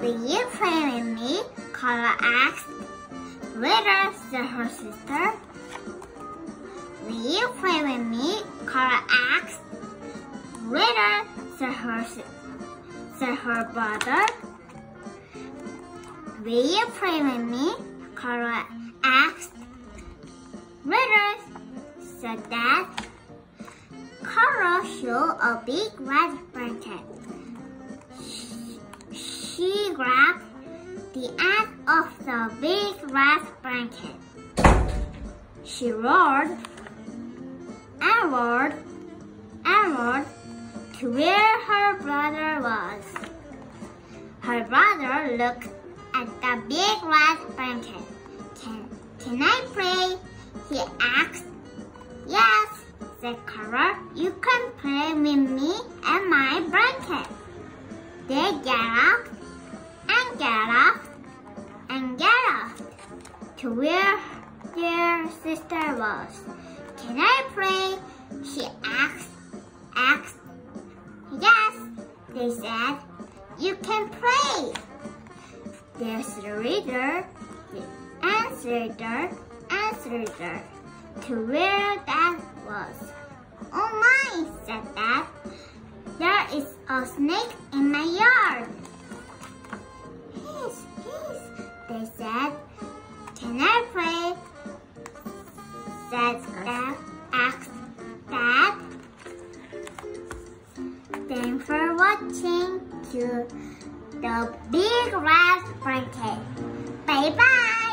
Will you play with me? Carla asked. Later, said her sister. Will you play with me? Carla asked. Later, said her, said her brother. Will you play with me? Carla asked. Later, said Dad. Carla showed a big red blanket. Grabbed the end of the big red blanket. She roared and roared and roared to where her brother was. Her brother looked at the big red blanket. Can, can I play? He asked. Yes, said Carla. You can play with me and my blanket. They get up to where their sister was. Can I play? She asked. Asked. Yes, they said. You can play. There's the reader, the answer, answer to where that was. Oh my, said Dad. There is a snake in my yard. Said Dad, asked Dad. Thanks for watching to the Big Red Blanket. Bye bye.